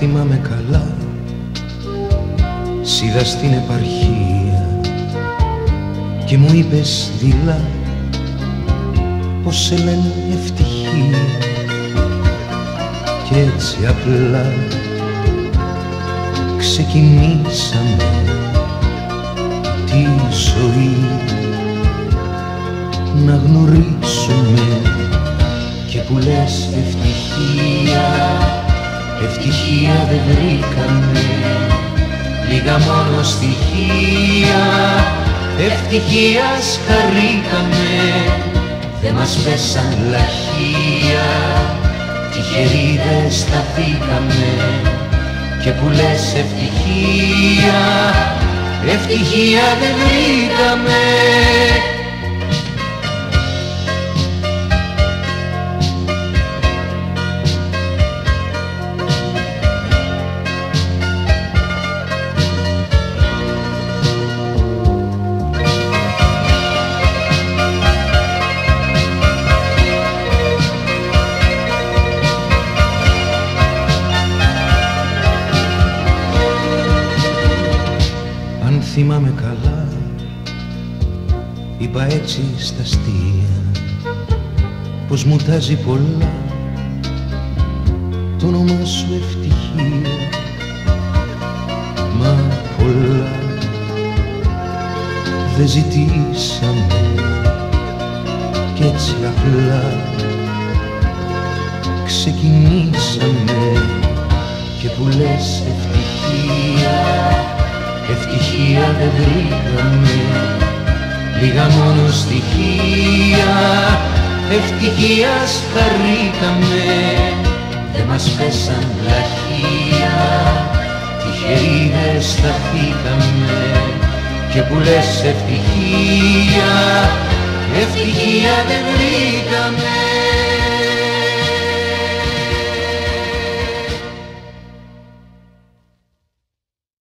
θυμάμαι καλά. Σ' στην επαρχία Και μου είπες δειλά Πως σε λένε ευτυχία και έτσι απλά Ξεκινήσαμε τη ζωή. Να γνωρίζουμε ευτυχία δεν βρήκαμε. Λίγα μόνο στοιχεία ευτυχίας χαρήκαμε δεν μας πέσαν λαχεία τυχεροί δεν σταθήκαμε και που λες ευτυχία ευτυχία δεν βρήκαμε θυμάμαι καλά. Είπα έτσι στα αστεία Πως μου τάζει πολλά. Το όνομα σου ευτυχία Μα πολλά. Δεν ζητήσαμε Κι έτσι απλά. Ξεκινήσαμε Και που λες ευτυχία ευτυχία δεν βρήκαμε. Λίγα μόνο στοιχεία ευτυχίας χαρήκαμε. Δεν μας πέσαν λαχεία τυχεροί δεν σταθήκαμε και που λες ευτυχία ευτυχία δεν βρήκαμε